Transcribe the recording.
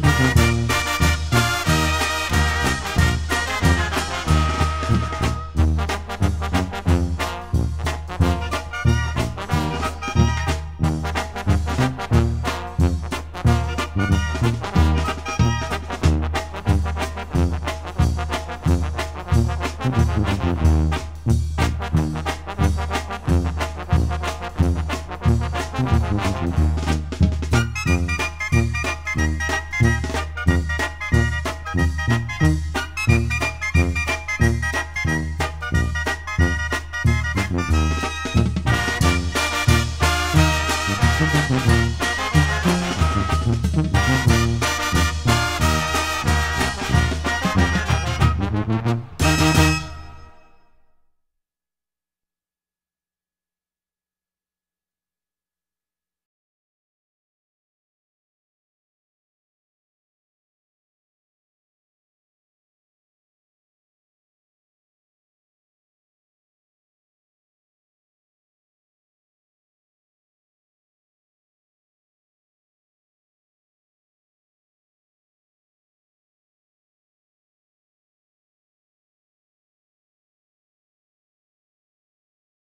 Thank Thank you.